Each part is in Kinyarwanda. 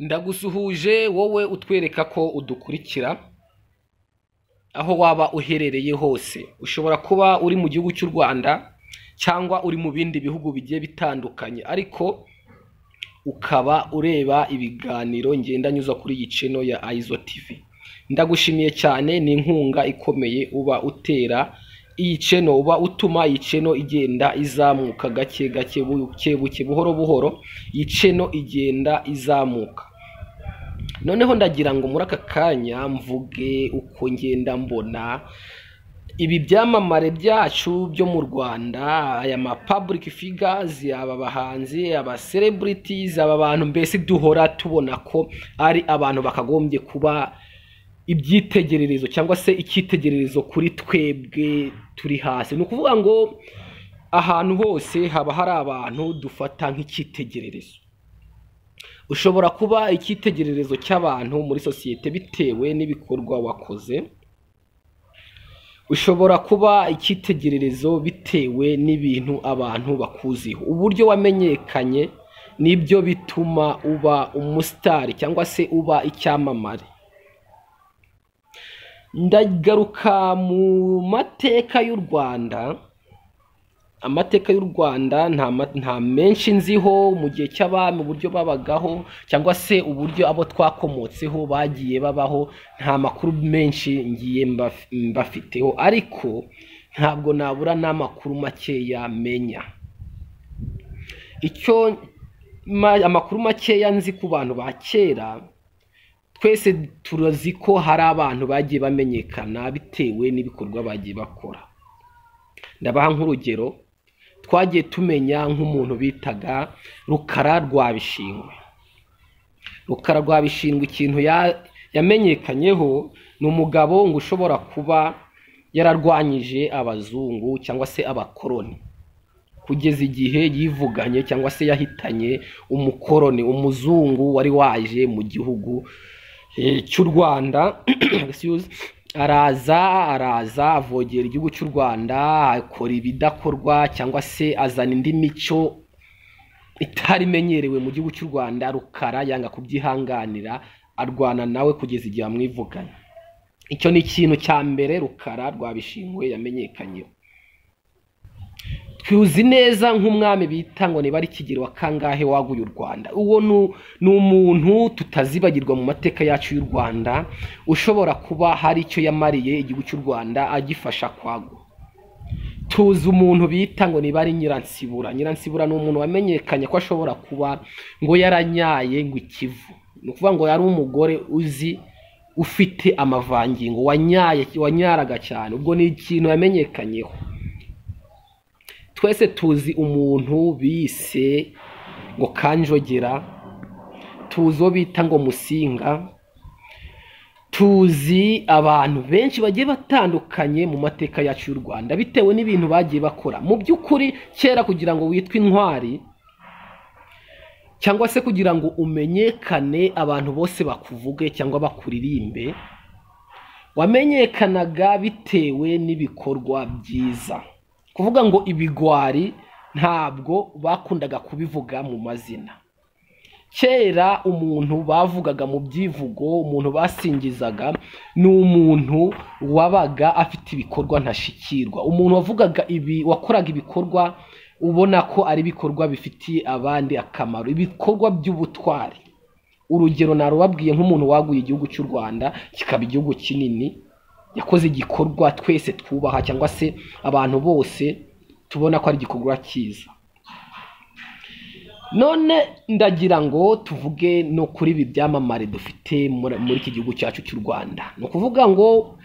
ndagusuhuje wowe utwereka ko udukurikira aho waba uherereye hose. Ushobora kuba uri mu gihugu cy'u rwanda cyangwa uri mu bindi bihugu bigiye bitandukanye. Ariko ukaba ureba ibiganiro ngenda nyuza kuri iyi channel ya Aizo TV ndagushimiye cyane ni inkunga ikomeye uba utera iyi channel uba utuma iyi channel igenda izamuka gake gake buke buke buhoro buhoro iyi channel igenda izamuka. Noneho ndagira ngo muri aka kanya mvuge uko ngenda mbona ibi byamamare byacu byo mu rwanda aya ma public figures aba bahanzi aba celebrities aba bantu mbese duhora tubona ko ari abantu bakagombye kuba ibyitegererezo cyangwa se icyitegererezo kuri twebwe turi hasi. Ni ukuvuga ngo ahantu hose haba hari abantu dufata nk'icyitegererezo. Ushobora kuba icyitegererezo cy'abantu muri sosiyete bitewe n'ibikorwa wakoze. Ushobora kuba icyitegererezo bitewe n'ibintu abantu bakuziho. Uburyo wamenyekanye ni byo bituma uba umusitari cyangwa se uba icyamamare. Ndagaruka mu mateka y'u rwanda. Amateka y'u rwanda nta menshi nziho mu gihe cy'abami uburyo babagaho cyangwa se uburyo abo twakomotseho bagiye babaho nta makuru menshi ngiye mbafiteho. Ariko ntabwo nabura n'amakuru makeya menya. Icyo amakuru makeya nzi ku bantu ba kera twese turazi ko hari abantu bagiye bamenyekana bitewe n'ibikorwa bagiye bakora. Ndabaha nk'urugero twagiye tumenya nk'umuntu bitaga rukara rwa bishingwe rukara rwa bishingwe ikintu yamenyekanyeho ni umugabo ngo ushobora kuba yararwanyije abazungu cyangwa se abakoroni. Kugeza igihe yivuganye cyangwa se yahitanye umukoroni umuzungu wari waje mu gihugu cy'u rwanda araza araza avogera igihugu cy'u rwanda akora ibidakorwa cyangwa se azana indi mico itari imenyerewe mu gihugu cy'u rwanda rukara yanga kubyihanganira arwana nawe kugeza igihe amwivuganye. Icyo ni ikintu cya mbere rukara rwa bishingwe yamenyekanyeho. Tuzi neza nk'umwami bita ngo niba ari kigero wa kangahe waguye u rwanda. Uwo ni umuntu tutazibagirwa mu mateka yacu y'u rwanda ushobora kuba hari icyo yamariye igihugu cy'u rwanda agifasha kwagura tuzi umuntu bita ngo niba ari nyiransibura. Nyiransibura ni umuntu wamenyekanye ko ashobora kuba ngo yaranyaye ngo ikivu ni ukuvuga ngo yari umugore uzi ufite amavangingo wanyaye wanyaraga cyane. Ubwo ni ikintu yamenyekanyeho. Twese tuzi umuntu bise ngo kanjogera. Tuzi uwo bita ngo musinga. Tuzi abantu benshi bagiye batandukanye mu mateka yacu y'u rwanda bitewe n'ibintu bagiye bakora. Mu by'ukuri kera kugira ngo witwe intwari cyangwa se kugira ngo umenyekane abantu bose bakuvuge cyangwa bakuririmbe wamenyekanaga bitewe n'ibikorwa byiza. Kuvuga ngo ibigwari ntabwo bakundaga kubivuga mu mazina. Kera umuntu bavugaga mu byivugo umuntu basingizaga ni umuntu wabaga afite ibikorwa ntashikirwa. Umuntu wavugaga ibi wakoraga ibikorwa ubona ko ari ibikorwa bifitiye abandi akamaro. Ibikorwa by'ubutwari. Urugero narubabwiye nk'umuntu waguye igihugu cy'u rwanda kikaba igihugu kinini yakoze igikorwa twese twubaha cyangwa se abantu bose tubona ko ari igikorwa cyiza. None ndagira ngo tuvuge no kuri ibi byamamare dufite muri iki gihugu cyacu cy'u rwanda. Ni ukuvuga ngo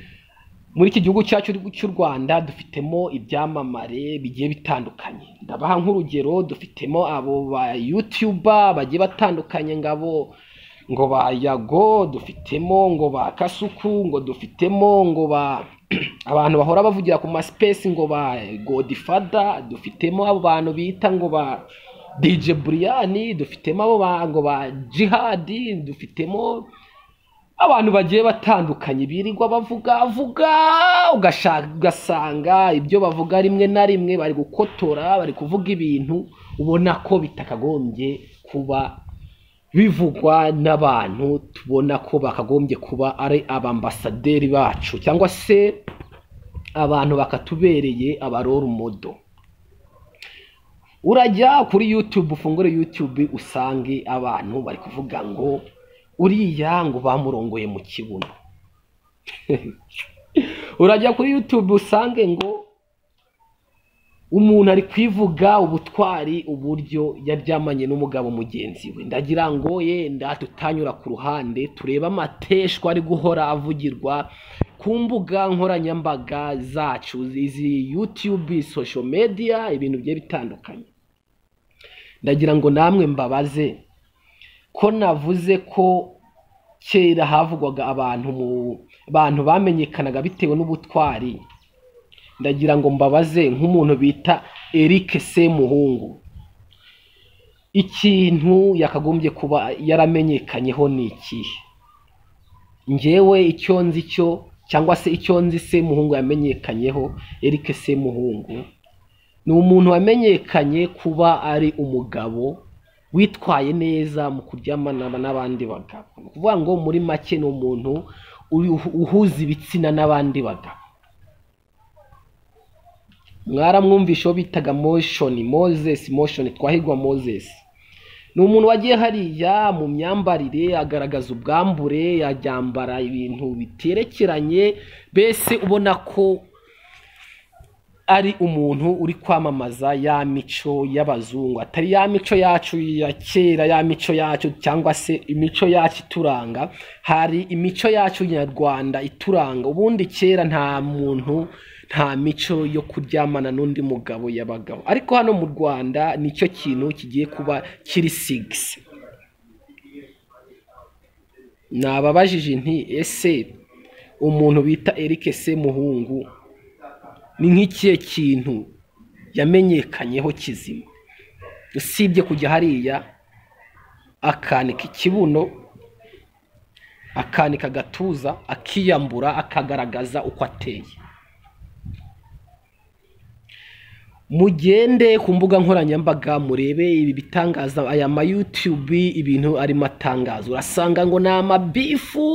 muri iki gihugu cyacu cy'u rwanda dufitemo ibyamamare bigiye bitandukanye. Ndabaha nk'urugero dufitemo abo ba yutuba bagiye batandukanye ngabo ngo ba yago dufitemo ngo ba kasuku ngo dufitemo ngo ba abantu bahora bavugira ku masipesi ngo ba godifada dufitemo abo bantu bita ngo ba dj buriyani dufitemo abo ngo ba jihadi dufitemo abantu bagiye batandukanye birirwa bavuga vuga ugasanga ibyo bavuga rimwe na rimwe bari gukotora bari kuvuga ibintu ubona ko bitakagombye kuba bivugwa n'abantu tubona ko bakagombye kuba ari abambasaderi bacu cyangwa se abantu bakatubereye abarora modo urajya kuri yutube ufungure yutube usange abantu bari kuvuga ngo uriya ngo bamurongoye mu kibuno. Urajya kuri yutube usange ngo umuntu ari kwivuga ubutwari uburyo yaryamanye n'umugabo mugenzi we. Ndagira ngo yenda tutanyura ku ruhande turebe amateshwa ari guhora avugirwa ku mbuga nkoranyambaga zacu izi yutube sosho mediya ibintu bigiye bitandukanye. Ndagira ngo namwe mbabaze ko navuze ko kera havugwaga abantu bamenyekanaga bitewe n'ubutwari. Ndagira ngo mbabaze nk'umuntu bita Eric Semuhungu. Ikintu yakagombye kuba yaramenyekanyeho ni ikihe? Ngewe icyo nzi cyo cyangwa se icyo nzi Semuhungu yamenyekanyeho Eric Semuhungu ni umuntu wamenyekanye kuba ari umugabo witwaye neza mu kuryamana n'abandi bagabo. Ni ukuvuga ngo muri make ni umuntu uhuza ibitsina n'abandi bagabo. Mwaramwumvisha bitaga moshoni moses moshoni twahigwa moses. Ni umuntu wagiye hariya mu myambarire agaragaza ubwambure yajyambara ibintu biterekeranye mbese ubona ko ari umuntu uri kwamamaza ya mico y'abazungu. Atari ya mico yacu ya kera ya mico yacu cyangwa se imico yacu ituranga. Hari imico yacu nyarwanda ituranga. Ubundi kera nta muntu nta mico yo kuryamana n'undi mugabo y'abagabo. Ariko hano mu rwanda ni cyo kintu kigiye kuba kiri sigisi nababajije nti ese umuntu bita Eric Semuhungu ni nk'ikihe kintu yamenyekanyeho kizima? Usibye kujya hariya akanika ikibuno akanika agatuza akiyambura akagaragaza uko ateye. Mugende ku mbuga nkoranyambaga murebe ibi bitangaza aya ma yutube ibintu arimo atangaza urasanga ngo ni amabifu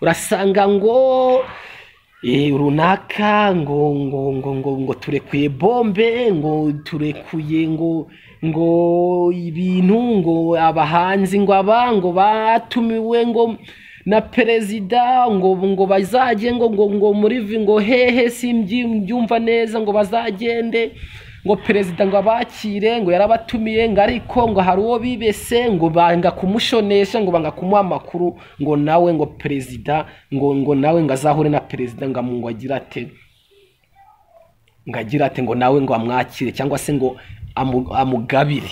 urasanga ngo runaka ngo ngo ngo ngo ngo turekuye bombe ngo turekuye ngo ngo ibintu ngo abahanzi ngo aba ngo batumiwe ngo na perezida ngo ngo bazajye ngo ngo ngo muri ngo hehe simbyumva neza ngo bazagende ngo perezida ngo abakire ngo yarabatumiye ngo ariko ngo hari uwo bibese ngo banga kumushonesha ngo banga kumuha amakuru ngo nawe ngo perezida ngo ngo nawe ngo azahure na perezida ngo ngo agire ate? Ngo agire ate ngo nawe ngo amwakire cyangwa se ngo amugabire?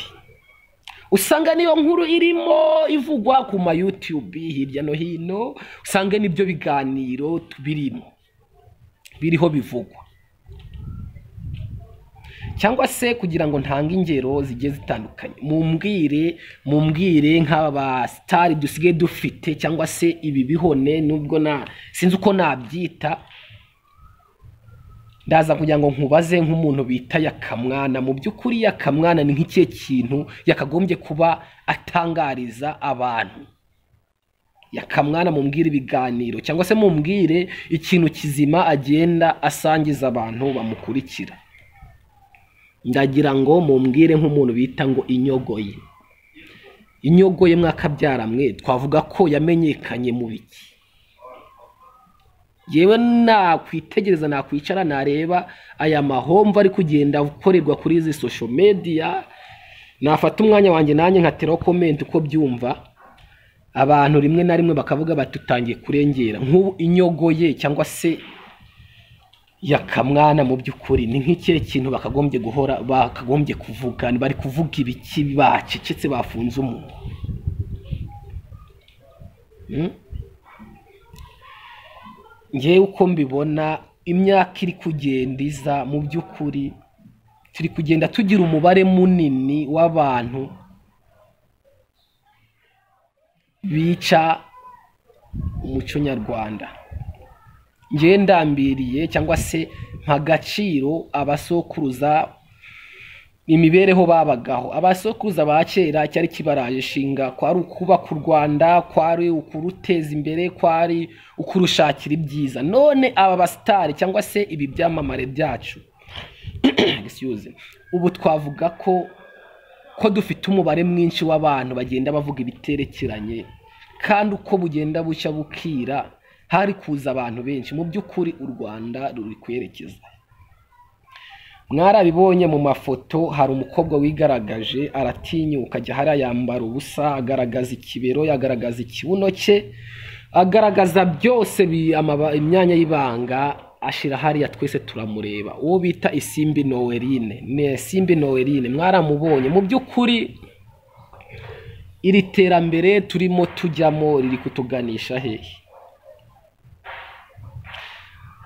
Usanga niyo nkuru irimo ivugwa ku ma yutube hirya no hino usanga n'ibyo biganiro birimo biriho bivugwa. Cyangwa se kugira ngo ntange ingero zigiye zitandukanye. Mumbwire mumbwire nk'aba sitari dusigaye dufite cyangwa se ibi bihone nubwo na sinzi uko nabyita ndaza kugira ngo nkubaze nk'umuntu bita yakamwana. Mu by'ukuri yakamwana ni nk'ikihe kintu yakagombye kuba atangariza abantu? Yakamwana mumbwire ibiganiro cyangwa se mumbwire ikintu kizima agenda asangiza abantu bamukurikira. Ndagira ngo mumbwire nk'umuntu bita ngo inyogoye inyogoye mwakabyara mwe twavuga ko yamenyekanye mu biki? Yewe nakwitegereza nakwicara nareba aya mahomvu ari kugenda akorerwa kuri izi sosho mediya nafata umwanya wanjye nanjye nkateraho komenti uko byumva abantu rimwe na rimwe bakavuga bati utangiye kurengera nk'ubu inyogoye cyangwa se yakamwana mu by'ukuri ni nk'ikihe kintu bakagombye guhora bakagombye kuvuga bari kuvuga ibiki bacecetse bafunze umuntu ngewe uko mbibona imyaka iri kugenda iza mu by'ukuri. Turi kugenda tugira umubare munini w'abantu bica umuco nyarwanda. Ngewe ndambiriye cyangwa se mpa agaciro abasokuruza imibereho babagaho. Abasokuruza ba kera cyari kibaraje ishinga kwari ukubaka u rwanda kwari ukuruteza imbere kwari ukurushakira ibyiza. None aba basitari cyangwa se ibi byamamare byacu. Ubu twavuga ko ko dufite umubare mwinshi w'abantu bagenda bavuga ibiterekeranye kandi uko bugenda bucya bukira hari kuza abantu benshi. Mu by'ukuri u rwanda ruri kwerekeza. Mwarabibonye mu mafoto hari umukobwa wigaragaje aratinyuka ajya hariya yambara ubusa agaragaza ikibero yagaragaza ikibuno cye agaragaza byose imyanya y'ibanga ashira hariya twese turamureba. Uwo bita isimbi noweline ni isimbi noweline mwaramubonye. Mu by'ukuri iri terambere turimo tujyamo riri kutuganisha hehe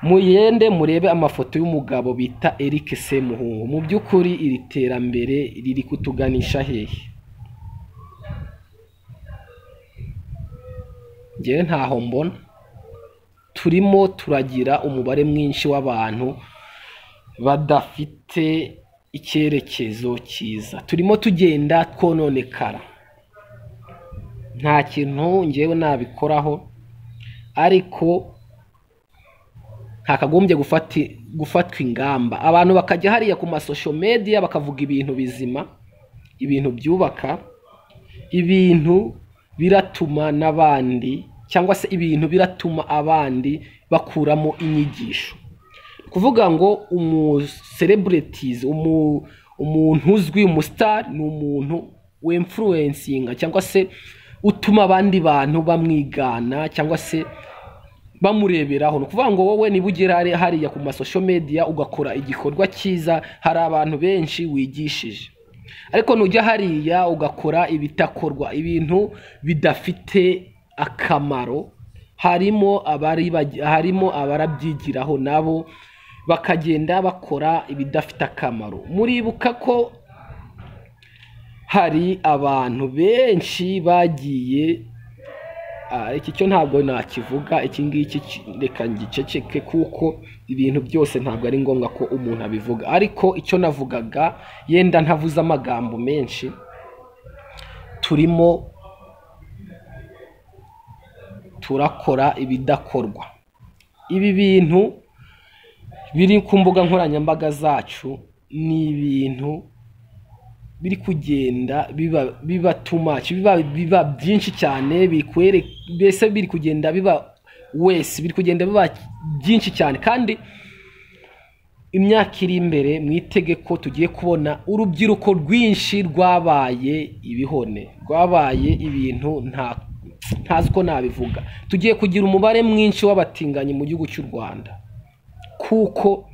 muyende murebe amafoto y'umugabo bita Eric Semuhungu. Mu by'ukuri iri terambere riri kutuganisha hehe? Njyewe ntaho mbona. Turimo turagira umubare mwinshi w'abantu badafite icyerekezo cyiza. Turimo tugenda twononekara. Nta kintu njyewe nabikoraho ariko hakagombye gufati- gufatwa ingamba. Abantu bakajya hariya ku masosho media bakavuga ibintu bizima ibintu byubaka ibintu biratuma n'abandi cyangwa se ibintu biratuma abandi bakuramo inyigisho. Kuvuga ngo umu celebrities umu, umuntu uzwi umustar ni umuntu wemfluencinga cyangwa se utuma abandi bantu bamwigana cyangwa se bamureberaho ni ukuvuga ngo wowe niba ugera hari- hariya ku masosho media ugakora igikorwa cyiza hari abantu benshi wigishije. Ariko nujya hariya ugakora ibitakorwa ibintu bidafite akamaro harimo abari harimo abarabyigiraho nabo bakagenda bakora ibidafite akamaro. Muribuka ko hari abantu benshi bagiye iki cyo ntabwo nakivuga iki ngiki ki- reka ngiceceke kuko ibintu byose ntabwo ari ngombwa ko umuntu abivuga. Ariko icyo navugaga yenda ntavuze amagambo menshi turimo turakora ibidakorwa. Ibi bintu biri ku mbuga nkoranyambaga zacu ni ibintu biri kugenda biba too much biba byinshi cyane bikwere mbese biri kugenda biba wese biri kugenda biba byinshi cyane. Kandi imyaka iri imbere mu itegeko tugiye kubona urubyiruko rwinshi rwabaye ibihone rwabaye ibintu nta ntazi uko nabivuga. Tugiye kugira umubare mwinshi w'abatinganyi mu gihugu cy'u rwanda kuko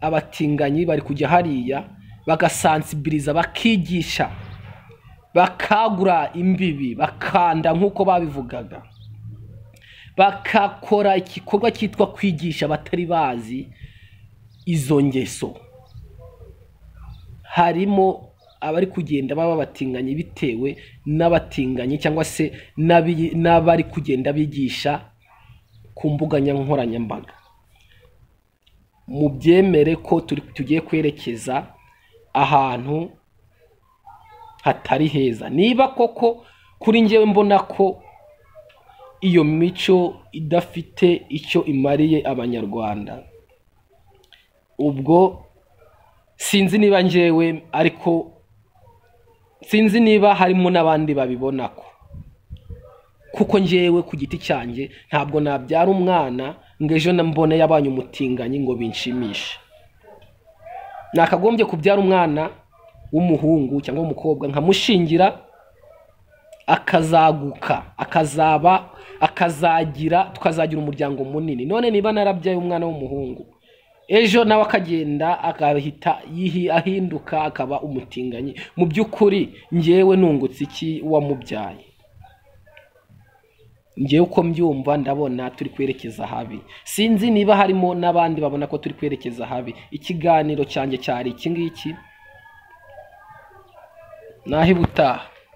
abatinganyi bari kujya hariya bagasansibiriza bakigisha bakagura imbibi bakanda nk'uko babivugaga. Bakakora igikorwa cyitwa kwigisha batari bazi izo ngeso. Harimo abari kugenda baba batinganye bitewe n'abatinganyi cyangwa se n'abari kugenda bigisha ku mbuga nkoranyambaga. Mu byemere ko tugiye kwerekeza ahantu hatari heza. Niba koko kuri njyewe mbona ko iyo mico idafite icyo imariye abanyarwanda ubwo sinzi niba njyewe ariko sinzi niba harimo n'abandi babibona ko. Kuko njyewe ku giti cyanjye ntabwo nabyara umwana ngo ejo mbone yabanye umutinganyi ngo binshimishe. Nakagombye kubyara umwana w'umuhungu cyangwa w'umukobwa nkamushingira akazaguka akazaba akazagira tukazagira umuryango munini. None niba narabyaye umwana w'umuhungu ejo nawe akagenda agahita ahinduka akaba umutinganyi. Mu by'ukuri ngewe nungutse iki wamubyaye? Ngewe uko mbyumva ndabona turi kwerekeza habi. Sinzi niba harimo n'abandi babona ko turi kwerekeza habi. Ikiganiro cyanjye cyari iki ngiki? Naho ibutaha